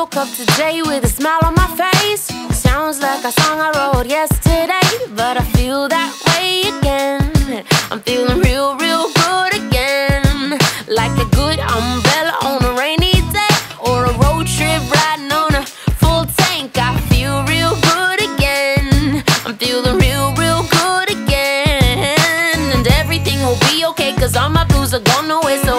woke up today with a smile on my face. Sounds like a song I wrote yesterday, but I feel that way again. I'm feeling real, real good again. Like a good umbrella on a rainy day, or a road trip riding on a full tank. I feel real good again. I'm feeling real, real good again. And everything will be okay, cause all my blues are gone away, so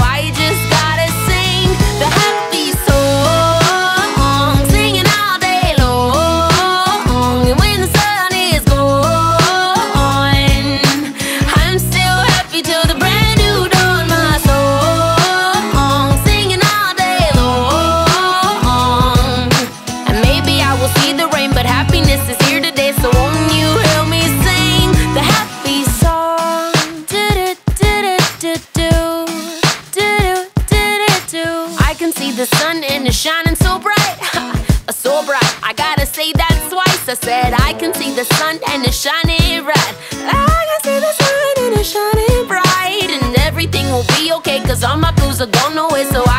will see the rain, but happiness is here today. So won't you help me sing the happy song? Do-do-do-do-do-do. Do-do-do-do-do. I can see the sun and it's shining so bright. so bright. I gotta say that twice. I said I can see the sun and it's shining bright. I can see the sun and it's shining bright. And everything will be okay, cause all my blues are gone away. So I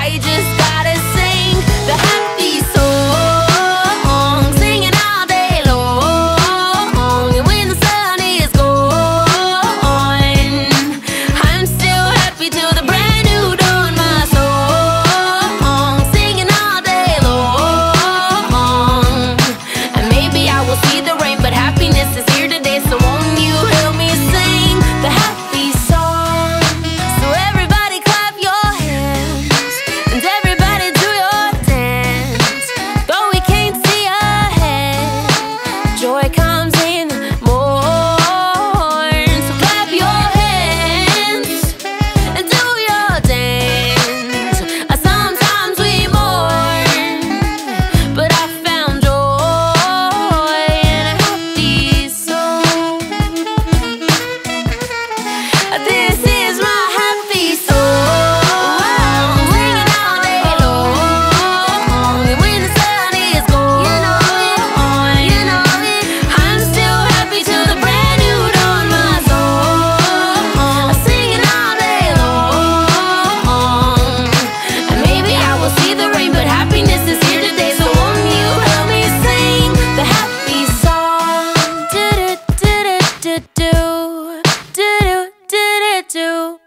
do.